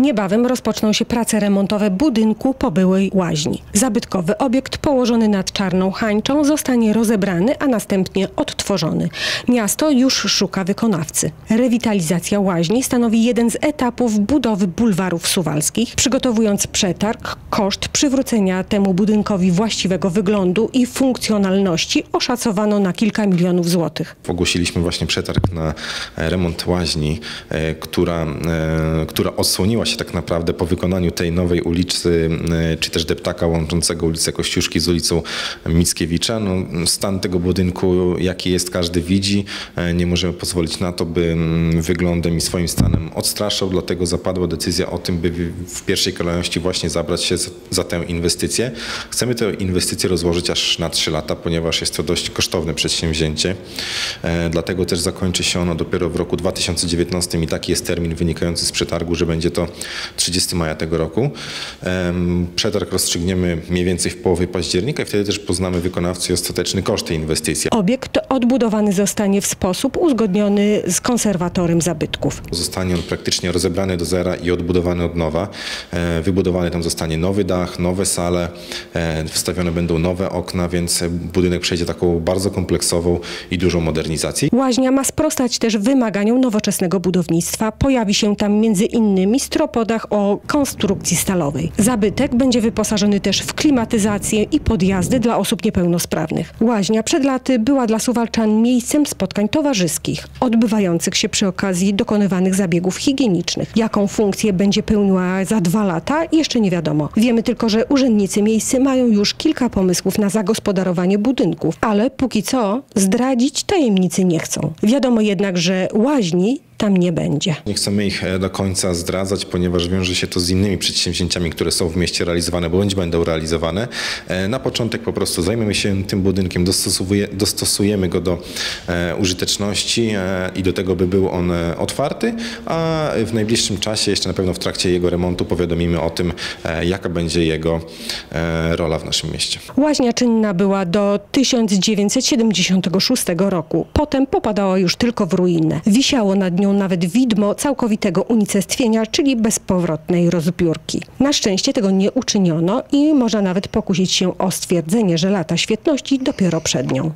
Niebawem rozpoczną się prace remontowe budynku po byłej łaźni. Zabytkowy obiekt położony nad Czarną Hańczą zostanie rozebrany, a następnie odtworzony. Miasto już szuka wykonawcy. Rewitalizacja łaźni stanowi jeden z etapów budowy bulwarów suwalskich. Przygotowując przetarg, koszt przywrócenia temu budynkowi właściwego wyglądu i funkcjonalności oszacowano na kilka milionów złotych. Ogłosiliśmy właśnie przetarg na e, remont łaźni, e, która, e, która odsłoniła się tak naprawdę po wykonaniu tej nowej ulicy, czy też deptaka łączącego ulicę Kościuszki z ulicą Mickiewicza. No, stan tego budynku, jaki jest, każdy widzi. Nie możemy pozwolić na to, by wyglądem i swoim stanem odstraszał, dlatego zapadła decyzja o tym, by w pierwszej kolejności właśnie zabrać się za tę inwestycję. Chcemy tę inwestycję rozłożyć aż na 3 lata, ponieważ jest to dość kosztowne przedsięwzięcie. Dlatego też zakończy się ono dopiero w roku 2019 i taki jest termin wynikający z przetargu, że będzie to 30 maja tego roku. Przetarg rozstrzygniemy mniej więcej w połowie października i wtedy też poznamy wykonawcę i ostateczny koszt tej inwestycji. Obiekt odbudowany zostanie w sposób uzgodniony z konserwatorem zabytków. Zostanie on praktycznie rozebrany do zera i odbudowany od nowa. E, Wybudowany tam zostanie nowy dach, nowe sale, e, wstawione będą nowe okna, więc budynek przejdzie taką bardzo kompleksową i dużą modernizację. Łaźnia ma sprostać też wymaganiom nowoczesnego budownictwa. Pojawi się tam między innymi o konstrukcji stalowej. Zabytek będzie wyposażony też w klimatyzację i podjazdy dla osób niepełnosprawnych. Łaźnia przed laty była dla Suwalczan miejscem spotkań towarzyskich, odbywających się przy okazji dokonywanych zabiegów higienicznych. Jaką funkcję będzie pełniła za dwa lata, jeszcze nie wiadomo. Wiemy tylko, że urzędnicy miejscy mają już kilka pomysłów na zagospodarowanie budynków, ale póki co zdradzić tajemnicy nie chcą. Wiadomo jednak, że łaźni tam nie będzie. Nie chcemy ich e, do końca zdradzać, ponieważ wiąże się to z innymi przedsięwzięciami, które są w mieście realizowane, bądź będą realizowane. E, na początek po prostu zajmiemy się tym budynkiem, dostosujemy go do e, użyteczności i do tego, by był on otwarty, a w najbliższym czasie, jeszcze na pewno w trakcie jego remontu, powiadomimy o tym, jaka będzie jego rola w naszym mieście. Łaźnia czynna była do 1976 roku. Potem popadała już tylko w ruinę. Wisiało nad nią nawet widmo całkowitego unicestwienia, czyli bezpowrotnej rozbiórki. Na szczęście tego nie uczyniono i można nawet pokusić się o stwierdzenie, że lata świetności dopiero przed nią.